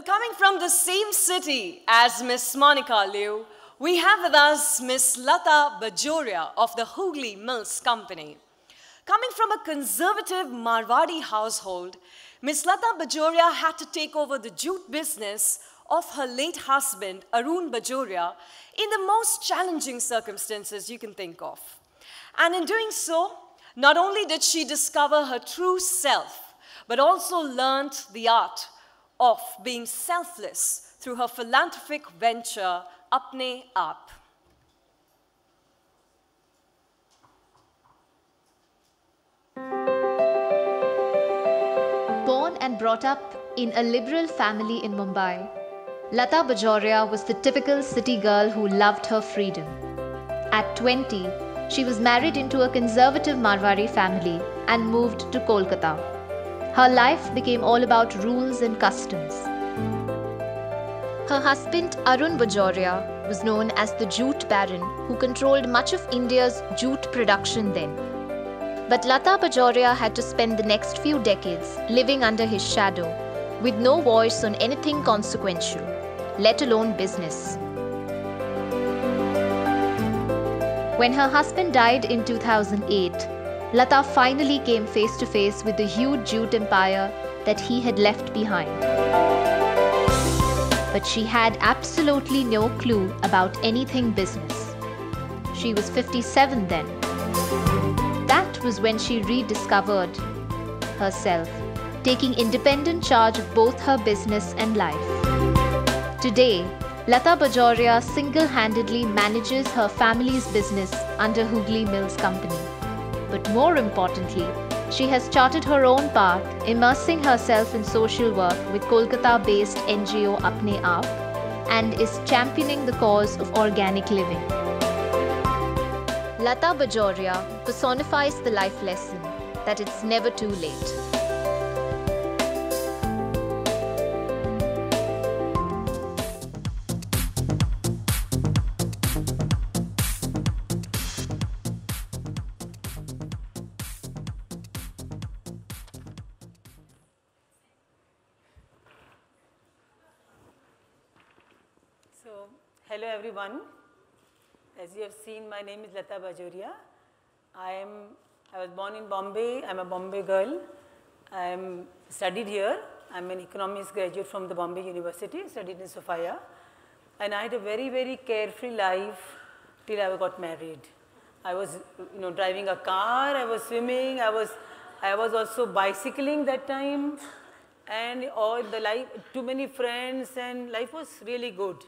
Well, coming from the same city as Miss Monica Liu, we have with us Miss Lata Bajoria of the Hooghly Mills Company. Coming from a conservative Marwadi household, Miss Lata Bajoria had to take over the jute business of her late husband, Arun Bajoria, in the most challenging circumstances you can think of. And in doing so, not only did she discover her true self, but also learned the art of being selfless through her philanthropic venture, Apne Aap. Born and brought up in a liberal family in Mumbai, Lata Bajoria was the typical city girl who loved her freedom. At 20, she was married into a conservative Marwari family and moved to Kolkata. Her life became all about rules and customs. Her husband Arun Bajoria was known as the Jute Baron who controlled much of India's jute production then. But Lata Bajoria had to spend the next few decades living under his shadow with no voice on anything consequential, let alone business. When her husband died in 2008, Lata finally came face to face with the huge jute empire that he had left behind. But she had absolutely no clue about anything business. She was 57 then. That was when she rediscovered herself, taking independent charge of both her business and life. Today, Lata Bajoria single handedly manages her family's business under Hooghly Mills Company. But more importantly, she has charted her own path, immersing herself in social work with Kolkata based NGO Apne Aap and is championing the cause of organic living. Lata Bajoria personifies the life lesson that it's never too late. Seen, my name is Lata Bajoria. I am, I was born in Bombay. I'm a Bombay girl. I am studied here. I'm an economics graduate from the Bombay University, studied in Sophia. And I had a very, very carefree life till I got married. I was, you know, driving a car, I was swimming, I was, I was also bicycling that time. And all the life, too many friends and life was really good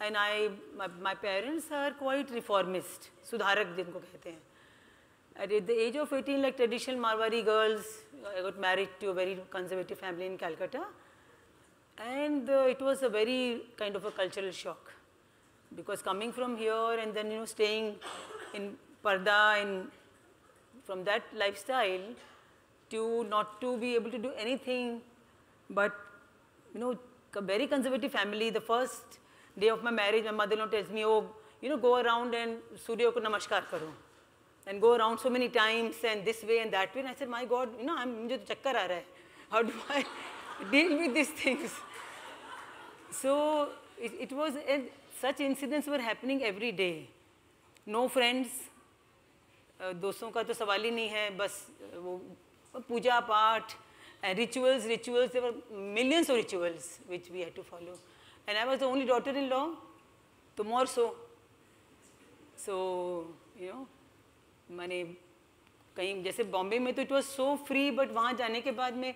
And I, my, my parents are quite reformist, sudharak जिनको कहते हैं. At the age of 18, like traditional Marwari girls, I got married to a very conservative family in Calcutta. And uh, it was a very kind of a cultural shock. Because coming from here and then, you know, staying in Parda and from that lifestyle to not to be able to do anything but, you know, a very conservative family, the first day of my marriage my mother law tells oh you know go around and Surya को नमस्कार करो and go around so many times and this way and that way I sir my god you know I मुझे चक्कर आ रहा है. How do I deal with this things so it was a such incidents were happening every day no friends दोस्तों का तो सवाल ही नहीं है. बस वो, puja paath rituals rituals millions of rituals which we have to follow And I was the only daughter-in-law, so more so. So, you know, मैंने कहीं जैसे बॉम्बे में तो it was so free but वहाँ जाने के बाद में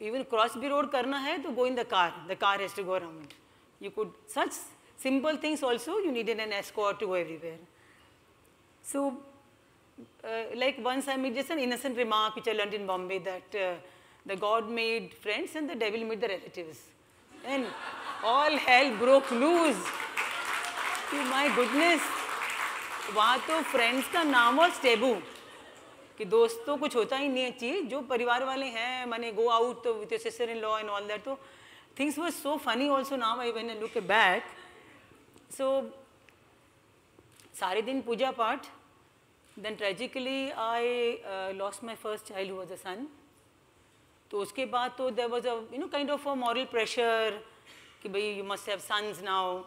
इवन क्रॉस भी रोड करना है तो go in the car the car has to go around you could such simple things also you need an escort to go everywhere so like once I made just an innocent remark which I learned in Bombay that uh, the God made friends and the devil made the relatives. And all hell broke loose. Oh my goodness. वहाँ तो friends का नाम और taboo कि दोस्त कुछ होता ही नहीं चीज़, जो परिवार वाले हैं, मैंने गो आउट तो with sister in law and all that तो things were so funny also now I when look back so सारे दिन puja paath then tragically I lost my first child was a son तो उसके बाद तो there was a you know kind of a moral pressure कि भाई you must have sons now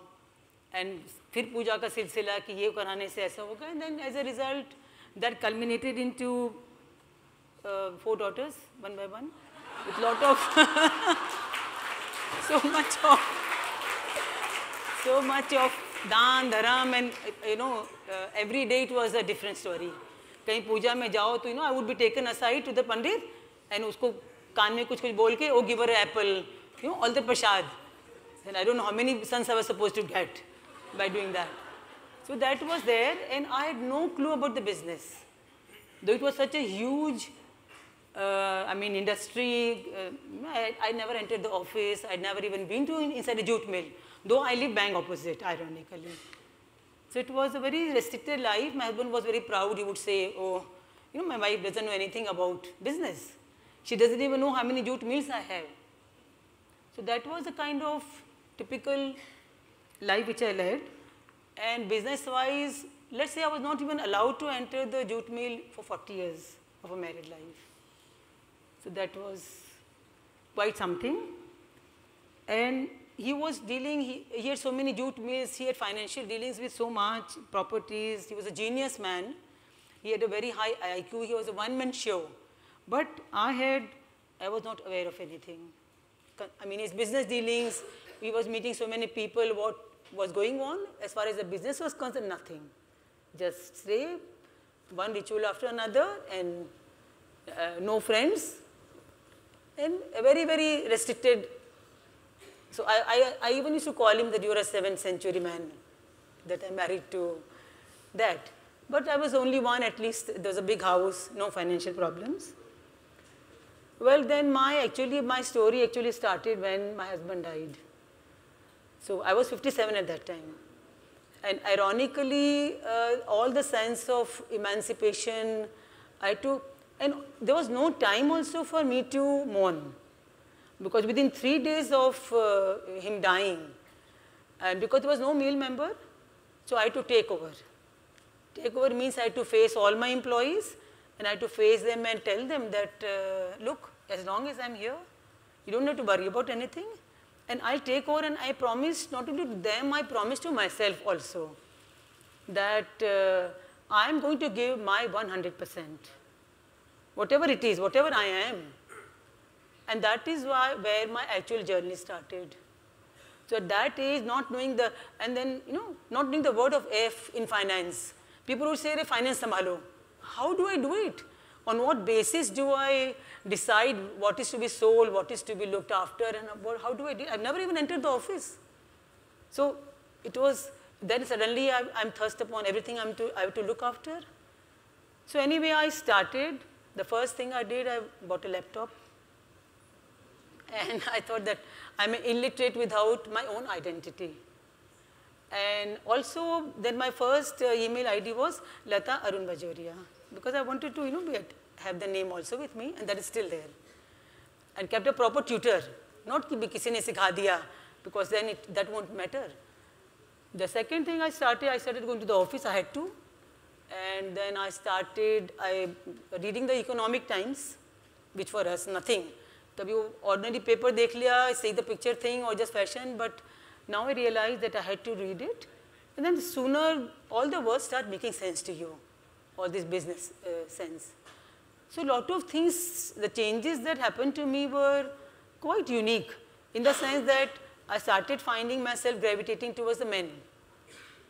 and फिर पूजा का सिलसिला कि ये कराने से ऐसा होगा। And then as a result that culminated in two four daughters one by one with lot of so much of so much of dan dharam you know uh, every day it was a different story. कहीं पूजा में जाओ तो you know I would be taken aside to the pandit and उसको कान में कुछ कुछ बोल के ओ give her apple you know all the prasad Then I don't know how many sons I was supposed to get by doing that. So that was there and I had no clue about the business. Though it was such a huge, uh, I mean, industry, uh, I, I, never entered the office, I'd never even been to inside a jute mill, though I live bang opposite, ironically. So it was a very restricted life. My husband was very proud. He would say, oh, you know, my wife doesn't know anything about business. She doesn't even know how many jute mills I have. So that was a kind of typical life which I led. And business-wise, let's say I was not even allowed to enter the jute mill for 40 years of a married life. So that was quite something. And he was dealing, he, he had so many jute mills, he had financial dealings with so much properties. He was a genius man. He had a very high IQ. He was a one-man show. But I had, I was not aware of anything. I mean, his business dealings, he was meeting so many people, what was going on. As far as the business was concerned, nothing. Just say one ritual after another and uh, no friends and a very, very restricted. So I, I, I even used to call him that you're a seventh century man, that I'm married to that. But I was only one, at least there was a big house, no financial problems. Well, then my, actually, my story actually started when my husband died. So I was 57 at that time. And ironically, uh, all the sense of emancipation, I took, and there was no time also for me to mourn. Because within three days of uh, him dying, and because there was no male member, so I had to take over. Take over means I had to face all my employees, and I had to face them and tell them that, uh, look, as long as I'm here, you don't have to worry about anything. And I'll take over and I promise not only to them, I promise to myself also that uh, I'm going to give my 100%. Whatever it is, whatever I am. And that is why, where my actual journey started. So at that age, not knowing the, and then, you know, not knowing the word of F in finance. People would say, finance samalo. How do I do it? On what basis do I decide what is to be sold, what is to be looked after, and how do I do I've never even entered the office. So it was, then suddenly I, am thrust upon everything I'm to, I have to look after. So anyway, I started. The first thing I did, I bought a laptop. And I thought that I'm illiterate without my own identity. And also, then my first uh, email ID was Lata Arun Bajoria because I wanted to, you know, be have the name also with me and that is still there. And kept a proper tutor, not ki kisi ne sikha diya because then it, that won't matter. The second thing I started, I started going to the office, I had to. And then I started I, reading the economic times, which for us nothing. तभी वो ordinary paper देख लिया, see the picture thing or just fashion, but now I realized that I had to read it. And then sooner all the words start making sense to you, all this business uh, sense. So lot of things, the changes that happened to me were quite unique in the sense that I started finding myself gravitating towards the men.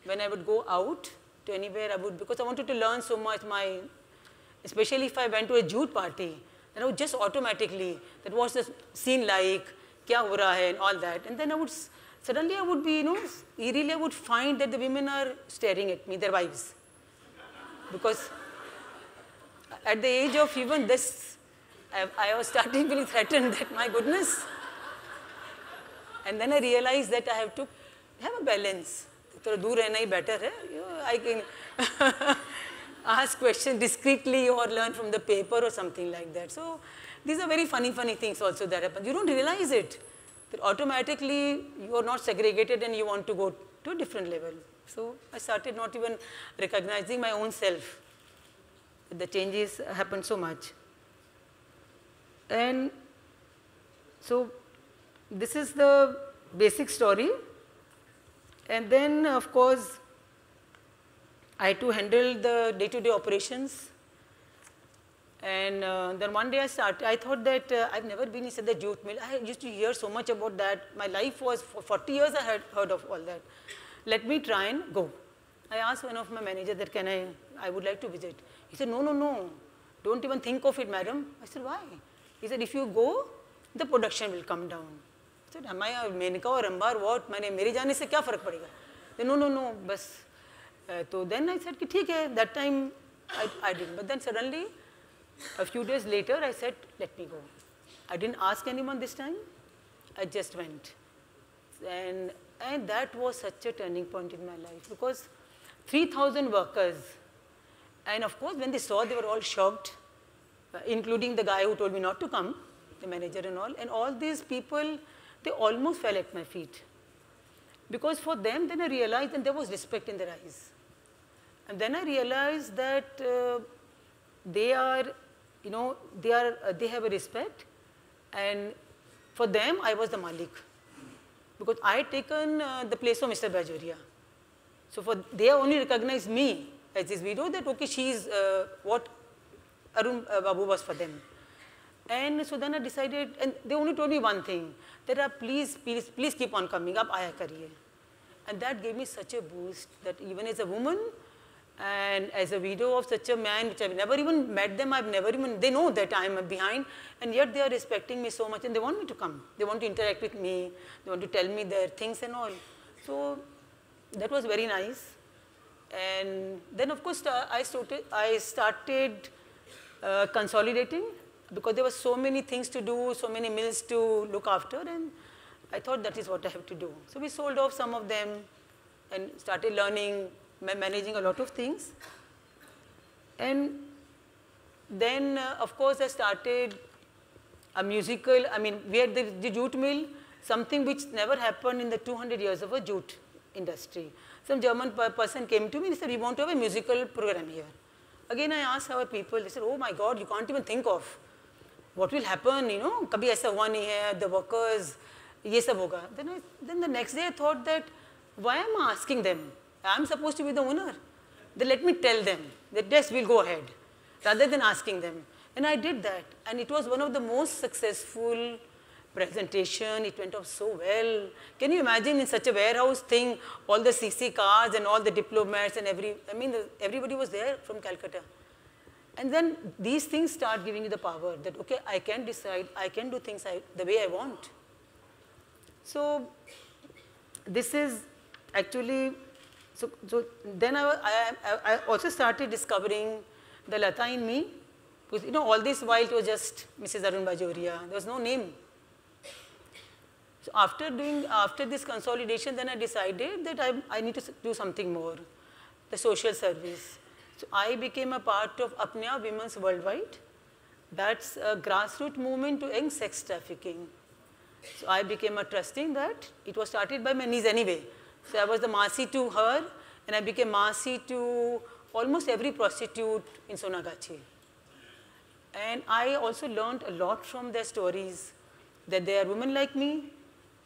When I would go out to anywhere, I would, because I wanted to learn so much, my, especially if I went to a jute party, then I would just automatically, that was the scene like, kya ho raha hai, and all that. And then I would, suddenly I would be, you know, eerily I would find that the women are staring at me, their wives. Because at the age of even this, I, I was starting feeling threatened that my goodness. And then I realized that I have to have a balance. थोड़ा दूर रहना ही better है. You know, I can ask questions discreetly or learn from the paper or something like that. So these are very funny, funny things also that happen. You don't realize it. That automatically you are not segregated and you want to go to a different level. So I started not even recognizing my own self the changes happened so much. And So this is the basic story. And then, of course, I had to handle the day-to-day -day operations. And uh, then one day I started, I thought that uh, I've never been inside the jute mill. I used to hear so much about that. My life was, for 40 years I had heard of all that. Let me try and go. I asked one of my managers that can I, I would like to visit. He said, no, no, no, don't even think of it, madam. I said, why? He said, if you go, the production will come down. I said, am I a Menka or Ambar, what? मैंने मेरे जाने से क्या फर्क पड़ेगा? No, no, no, बस so then I said, okay, that time I, I didn't. But then suddenly, a few days later, I said, let me go. I didn't ask anyone this time. I just went. And, and that was such a turning point in my life because 3,000 workers, and of course, when they saw, they were all shocked, uh, including the guy who told me not to come, the manager and all. And all these people, they almost fell at my feet. Because for them, then I realized, and there was respect in their eyes. And then I realized that uh, they are, you know, they, are, uh, they have a respect and for them I was the Malik because I had taken uh, the place of Mr. Bajoria. So for, they only recognized me as his widow that okay she is uh, what Arun uh, Babu was for them. And so then I decided, and they only told me one thing, that uh, please, please, please keep on coming up, aaya kariye. And that gave me such a boost that even as a woman, and as a widow of such a man, which I've never even met them, I've never even, they know that I'm behind, and yet they are respecting me so much, and they want me to come. They want to interact with me, they want to tell me their things and all. So that was very nice. And then of course, I started, I started uh, consolidating because there were so many things to do, so many mills to look after, and I thought that is what I have to do. So we sold off some of them and started learning managing a lot of things. And then, uh, of course, I started a musical, I mean, we had the, the jute mill, something which never happened in the 200 years of a jute industry. Some German person came to me and said, we want to have a musical program here. Again, I asked our people, they said, oh my God, you can't even think of what will happen, you know, kabhi aisa hua nahi hai, the workers, ye sab hoga. Then, I, then the next day I thought that, why am I asking them? I'm supposed to be the owner. Then let me tell them that yes, we'll go ahead, rather than asking them. And I did that. And it was one of the most successful presentation. It went off so well. Can you imagine in such a warehouse thing, all the CC cars and all the diplomats and every, I mean, the, everybody was there from Calcutta. And then these things start giving you the power that, okay, I can decide, I can do things I, the way I want. So this is actually so, so then I, I, I also started discovering the Lata in me. Because, you know, all this while it was just Mrs. Arun Bajoria. There was no name. So after doing, after this consolidation, then I decided that I, I need to do something more, the social service. So I became a part of Apne Aap Women's Worldwide. That's a grassroots movement to end sex trafficking. So I became a trustee in that. It was started by my niece anyway. So I was the Masi to her and I became Masi to almost every prostitute in Sonagachi. And I also learned a lot from their stories that they are women like me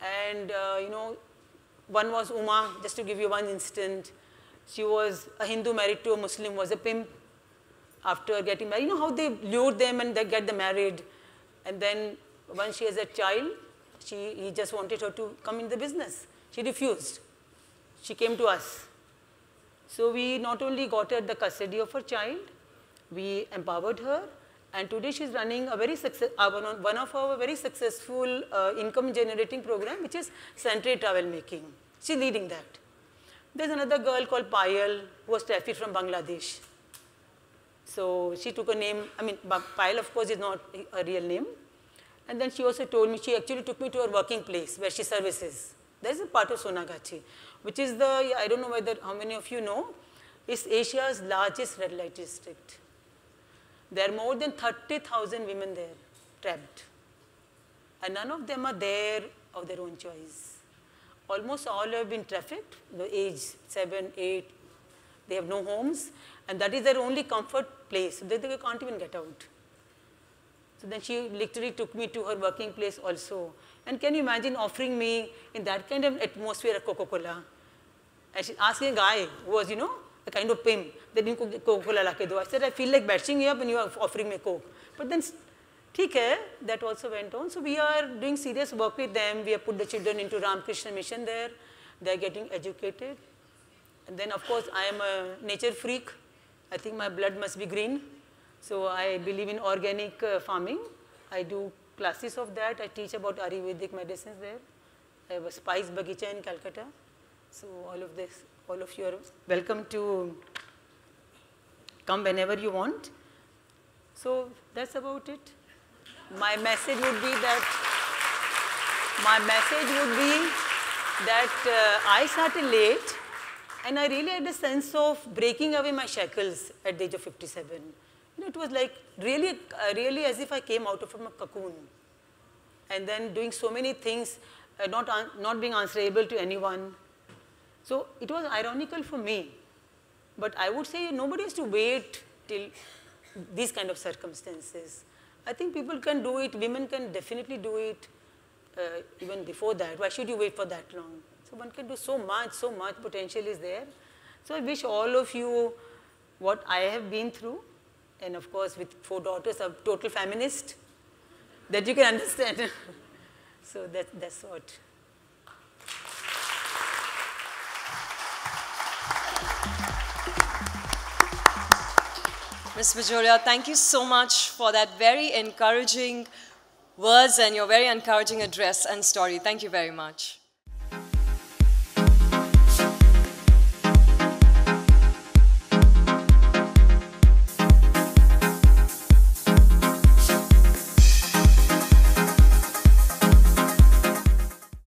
and uh, you know, one was Uma, just to give you one instant. She was a Hindu married to a Muslim, was a pimp after getting married. You know how they lure them and they get them married. And then once she has a child, she, he just wanted her to come in the business. She refused she came to us. So we not only got her the custody of her child, we empowered her, and today she's running a very success, uh, one of our very successful uh, income generating program, which is Century Travel Making. She's leading that. There's another girl called Payal, who was trafficked from Bangladesh. So she took a name, I mean, Payal of course is not a real name. And then she also told me, she actually took me to her working place where she services. There's a part of Sonagachi which is the, I don't know whether, how many of you know, is Asia's largest red light district. There are more than 30,000 women there trapped. And none of them are there of their own choice. Almost all have been trafficked, the age seven, eight, they have no homes, and that is their only comfort place. They, they can't even get out. So then she literally took me to her working place also. And can you imagine offering me in that kind of atmosphere a Coca-Cola? And she's asking a guy who was, you know, a kind of pimp, that you Coca-Cola la do. I said, I feel like batching you up and you are offering me Coke. But then, okay, that also went on. So we are doing serious work with them. We have put the children into Ramakrishna mission there. They are getting educated. And then, of course, I am a nature freak. I think my blood must be green. So I believe in organic uh, farming. I do classes of that. I teach about Ayurvedic medicines there. I have a spice bagicha in Calcutta. So all of this, all of you are welcome to come whenever you want. So that's about it. My message would be that, my message would be that uh, I started late and I really had a sense of breaking away my shackles at the age of 57. You know, it was like really, uh, really as if I came out of a cocoon. And then doing so many things, uh, not, not being answerable to anyone. So it was ironical for me. But I would say nobody has to wait till these kind of circumstances. I think people can do it, women can definitely do it uh, even before that. Why should you wait for that long? So one can do so much, so much potential is there. So I wish all of you what I have been through, and of course with four daughters, a total feminist, that you can understand. so that, that's what. Ms. Bajoria, thank you so much for that very encouraging words and your very encouraging address and story. Thank you very much.